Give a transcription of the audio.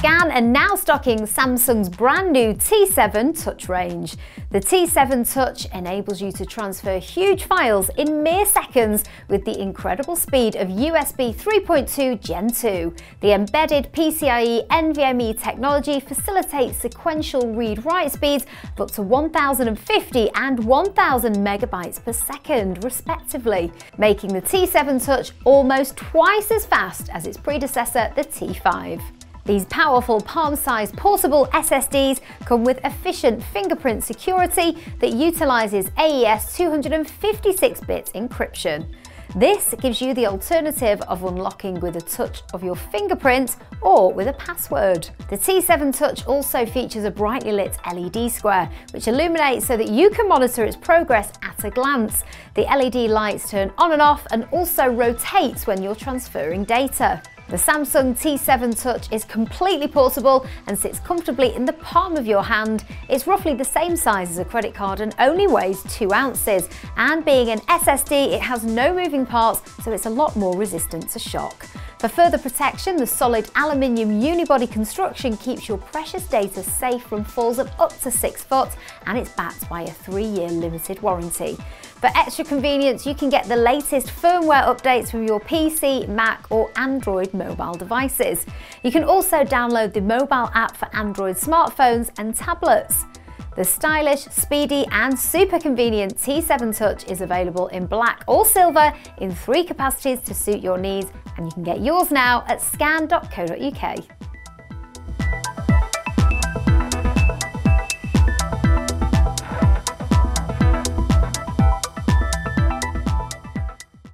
Scan are now stocking Samsung's brand new T7 Touch range. The T7 Touch enables you to transfer huge files in mere seconds with the incredible speed of USB 3.2 Gen 2. The embedded PCIe NVMe technology facilitates sequential read-write speeds of up to 1050 and 1000 megabytes per second, respectively, making the T7 Touch almost twice as fast as its predecessor, the T5. These powerful palm-sized portable SSDs come with efficient fingerprint security that utilises AES 256-bit encryption. This gives you the alternative of unlocking with a touch of your fingerprint or with a password. The T7 Touch also features a brightly lit LED square, which illuminates so that you can monitor its progress at a glance. The LED lights turn on and off and also rotates when you're transferring data. The Samsung T7 Touch is completely portable and sits comfortably in the palm of your hand. It's roughly the same size as a credit card and only weighs 2 ounces. And being an SSD, it has no moving parts, so it's a lot more resistant to shock. For further protection, the solid aluminium unibody construction keeps your precious data safe from falls of up to 6 foot and it's backed by a 3-year limited warranty. For extra convenience, you can get the latest firmware updates from your PC, Mac or Android mobile devices. You can also download the mobile app for Android smartphones and tablets. The stylish, speedy and super convenient T7 Touch is available in black or silver in three capacities to suit your needs and you can get yours now at scan.co.uk.